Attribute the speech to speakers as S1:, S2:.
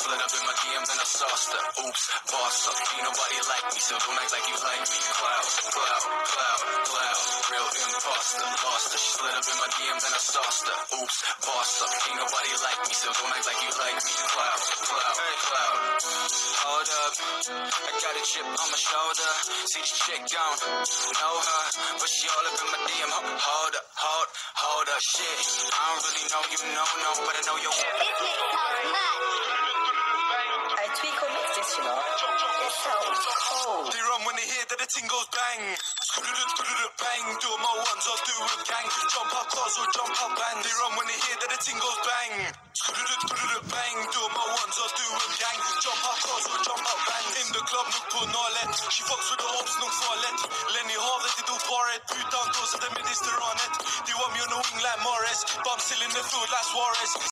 S1: slid up in my DMs and I sauced her. Oops, boss up. Ain't nobody like me, so don't act like you like me. Cloud, cloud, cloud, cloud. Real imposter, lost her. She slid up in my DMs and I sauced her. Oops, boss up. Ain't nobody like me, so don't act like you like me. Cloud, cloud, cloud. Hold up, I got a chip on my shoulder. See this chick don't know her, but she all up in my DM. Hold up, hold, hold up, shit. I don't really know you, no, no, but I know your.
S2: It.
S3: They run when they hear that the ting goes bang. Bang, do my ones, I'll do a gang. Jump out cars or jump out bang. They run when they hear that the ting goes bang. Bang, do my ones, I'll do a gang. Jump out cars or jump out bang. In the club, look på Nalet. She fucks with the ops, nog farligt. Lenny har det till paret. Utan dos of the minister on it. They want me on the wing like Morris. But I'm still in the field like Suarez.